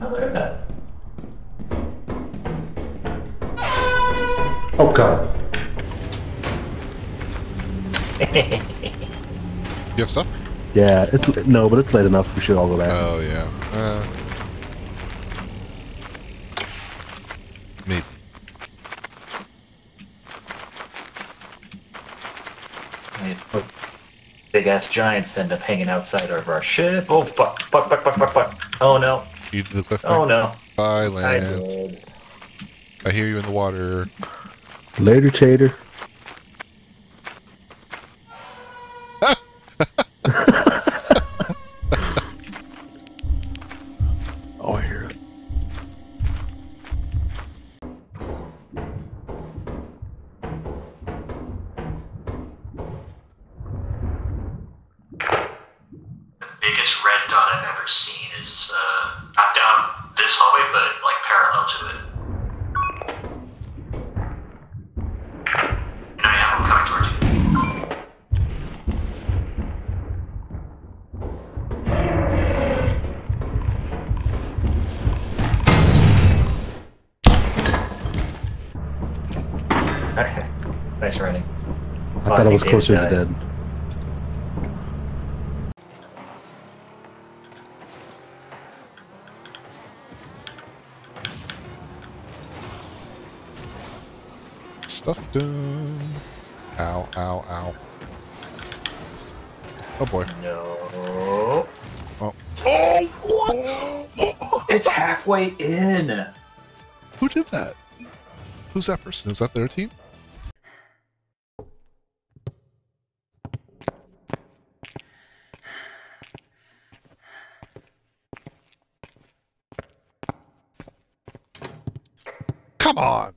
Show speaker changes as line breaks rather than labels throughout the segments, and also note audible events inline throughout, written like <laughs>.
Oh, look at that.
Oh god.
You have stuff?
Yeah, it's no, but it's late enough. We should all go back.
Oh yeah. Uh, maybe.
Big ass giants end up hanging outside of our ship. Oh fuck! Fuck! Fuck! Fuck! Fuck! Fuck! Oh no!
You did the cliff
Oh
thing?
no!
Bye,
I
Lance.
did.
I hear you in the water.
Later, Chater. I was closer to dead.
Stuff done. Ow, ow, ow. Oh boy.
No.
Oh.
oh it's halfway in.
Who did that? Who's that person? Is that their team? Come on!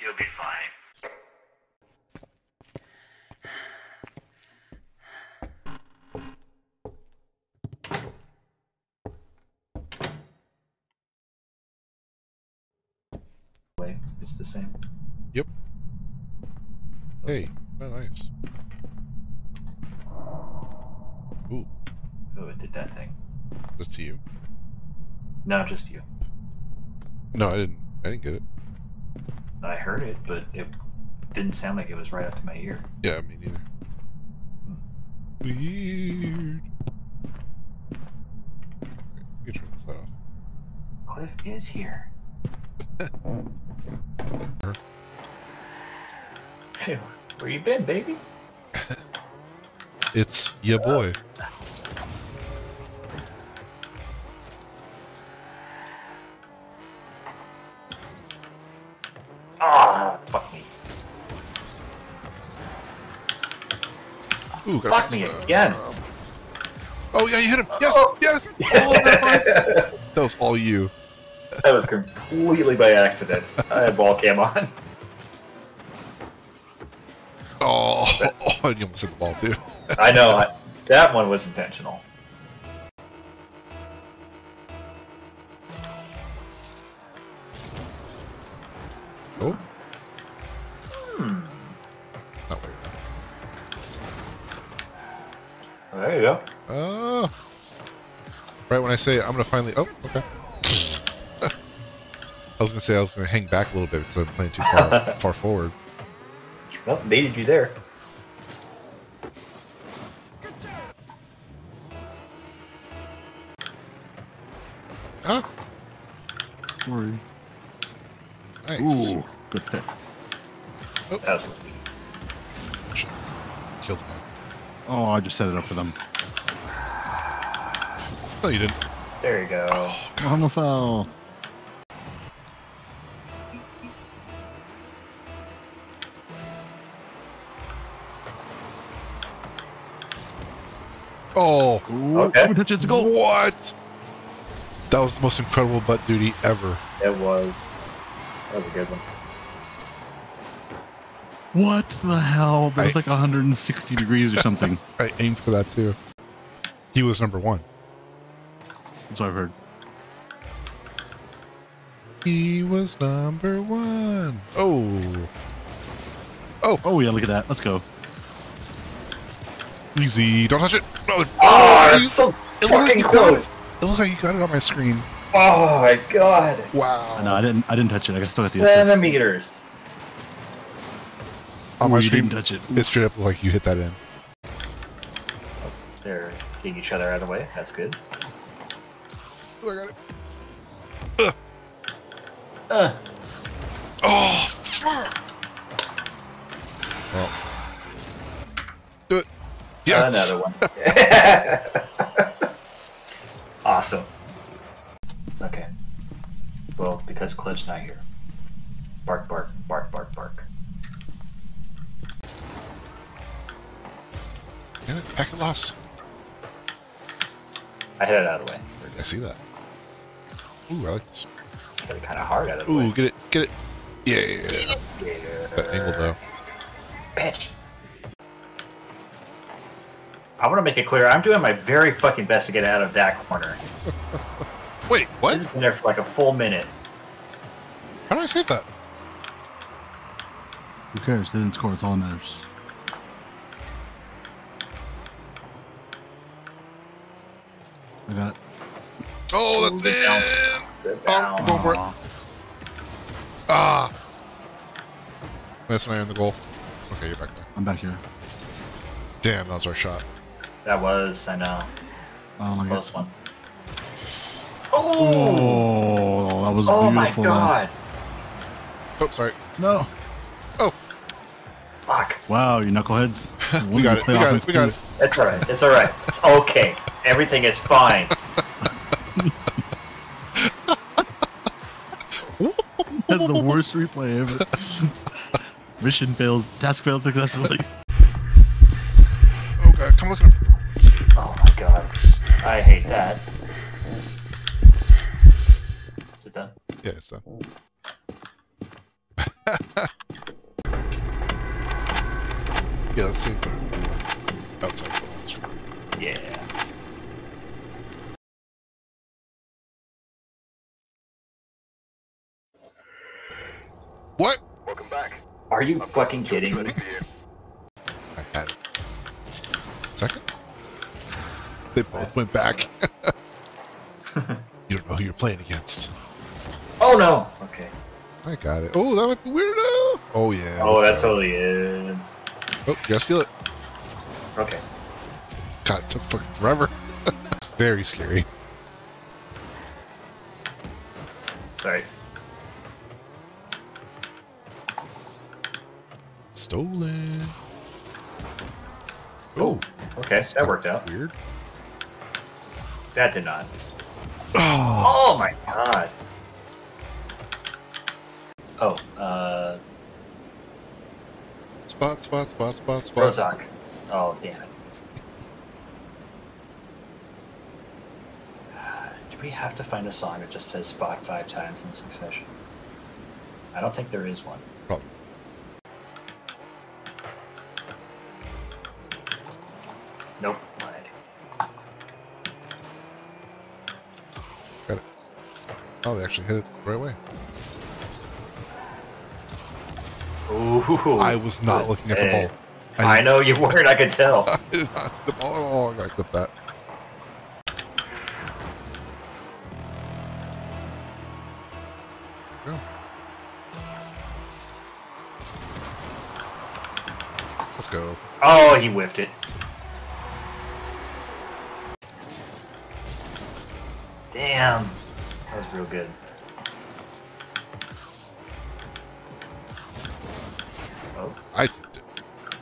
You'll be fine.
Wait, it's the same.
Yep. Hey, oh, nice. Ooh,
Oh, it did that thing.
Is this to you?
No, just you.
No, I didn't. I didn't get it.
I heard it, but it didn't sound like it was right up to my ear.
Yeah, me neither. Hmm. Weird. You turn this light off.
Cliff is here. <laughs> Where you been, baby? <laughs>
It's your boy.
Uh,
Ooh,
Fuck me
uh,
again.
um, oh yeah, you hit him. Yes,
Oh.
yes. Oh, fine. <laughs> that was all you.
That was completely by accident. I had ball cam on.
Oh, oh <laughs> you almost hit the ball too.
I know. I, that one was intentional.
I say I'm gonna finally. Oh, okay. <laughs> I was gonna say I was gonna hang back a little bit because I'm playing too far <laughs> far forward.
Well, needed you there.
Ah,
Sorry.
nice.
Ooh, good pick.
That was lucky.
Killed me.
Oh, I just set it up for them.
No, you didn't.
There you go.
Oh, God.
Oh, no foul.
Oh,
Ooh,
Okay.
Touch it's a goal.
what? That was the most incredible butt duty ever.
It was. That was a good one.
What the hell? That was
I-
like 160 degrees or something. <laughs>
I aimed for that too. He was number one.
That's what I've heard.
He was number one. Oh.
Oh Oh, yeah, look at that. Let's go.
Easy. Don't touch it. No,
Oh,
you-
it's so
it looks like
fucking
you got
close.
It looks like you got it on my screen.
Oh my god.
Wow.
No, I didn't. I didn't touch it. I got still got the assist.
Centimeters.
On
Ooh,
my
you
screen,
didn't touch it.
It's straight up like you hit that in.
They're getting each other out of the way. That's good.
Oh, I got it.
Uh,
Oh, fuck. Well. Do it. Yes.
Another one. <laughs> awesome. Okay. Well, because Cliff's not here. Bark, bark, bark, bark, bark.
Damn it. Packet loss.
I hit it out of the way.
I see that. Ooh, I like this.
Got it kind of hard out of the
Ooh,
way.
get it. Get it. Yeah, yeah, yeah.
Yeah.
That angle, though.
Bitch. I want to make it clear. I'm doing my very fucking best to get out of that corner. <laughs>
Wait, what?
This has been there for like a full minute.
How did I save that?
Who cares? They didn't score. It's all that matters. I got it.
Oh, that's
Ooh, it bounced.
in.
Good
Oh, go for it. Ah. That's not in the goal. Okay, you're back there.
I'm back here.
Damn, that was our shot.
That was, I know,
I don't
close
it.
one. Oh!
Oh, that was
Oh my god!
Lance.
Oh, sorry.
No. Oh.
Fuck.
Wow, you knuckleheads. <laughs>
We got it, we got it, we got it.
It's alright. It's alright. It's okay. Everything is fine.
That's the worst replay ever. <laughs> Mission fails. Task failed successfully.
Oh, God. Come look at.
Oh my god. I hate that. Is it done?
Yeah, it's done. <laughs> yeah, let's see if we can do one outside the lines.
Yeah.
What? Welcome back.
Are you fucking kidding me?
I had it. Second? They both went back. <laughs> you don't know who you're playing against.
Oh no! Okay.
I got it. Oh, that might be weirdo. Oh, yeah.
Oh, that's
go.
totally it.
Oh, you gotta steal it.
Okay.
God, it took fucking forever. <laughs> Very scary.
Sorry.
Stolen.
Oh, okay. That worked out.
Weird.
That did not.
Oh, <sighs>
Oh my god. Oh, uh,
spot, spot, spot, spot, spot.
Rozak. Oh, damn it. <sighs> Do we have to find a song that just says spot five times in succession? I don't think there is one. Nope. Lied.
Got it. Oh, they actually hit it right away.
Ooh.
I was not looking at the
Hey.
ball.
I know you weren't, I could tell. <laughs>
I did not see the ball at all. I gotta clip that. Go. Let's go.
Oh, he whiffed it. Damn. That was real good. Oh,
I did.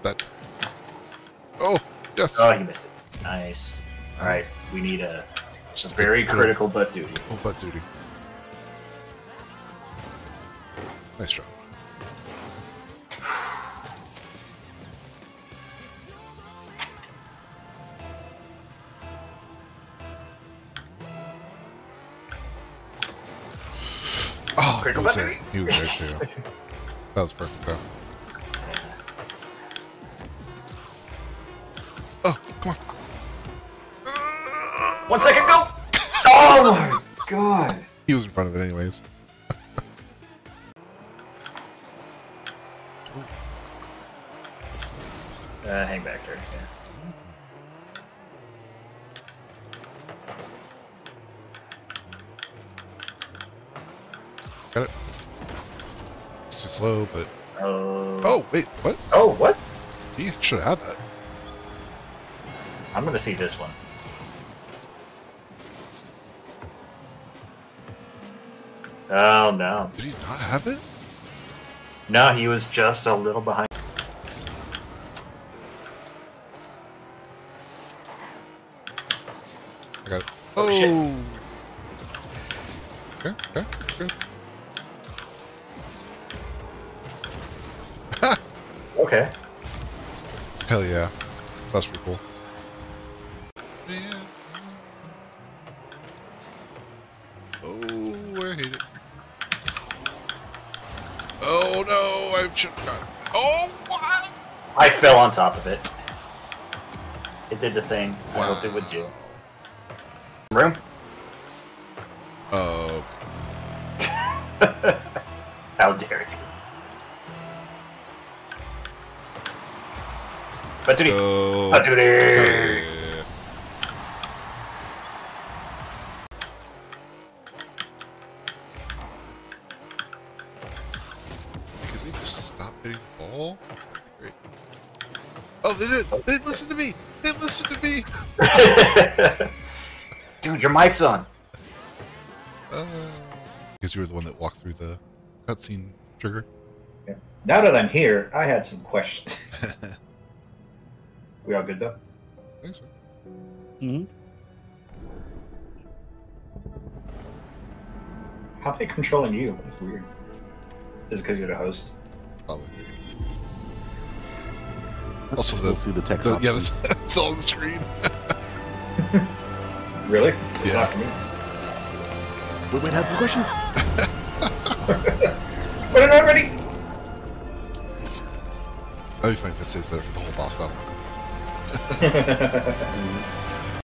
That. Oh, yes.
oh, he missed it. Nice. All right, we need a, a very critical butt duty.
Oh, butt duty. Nice job. He was there. He was there too. <laughs> That was perfect though. Oh, come on.
One second, go! Oh my god!
He was in front of it anyways.
Uh, hang back there. Yeah.
Got it. It's too slow, but
Oh.
oh wait, what?
Oh, what?
He should have had that.
I'm gonna see this one. Oh no.
Did he not have it?
No, he was just a little behind.
Man. Oh, I hate it. Oh no, I should it. Oh, what?
I fell on top of it. It did the thing. I hoped it would do. Room?
Oh. <laughs>
oh, How dare you? Baturi!
oh. They! They didn't listen to me! They didn't listen to me! <laughs>
Dude, your mic's on.
Uh, because you were the one that walked through the cutscene trigger. Yeah.
Now that I'm here, I had some questions. <laughs> we all good though?
Thanks. sir.
Mhm.
How are they controlling you? That's weird. Is it because you're the host?
Also
still
the-
see the text
The, yeah, <laughs>
it's,
that's, that's on the screen. <laughs>
Really? It's
Yeah.
We for me.
Wait, wait, have some questions? <laughs>
But it already.
That'd be funny if it stays there for the whole boss battle.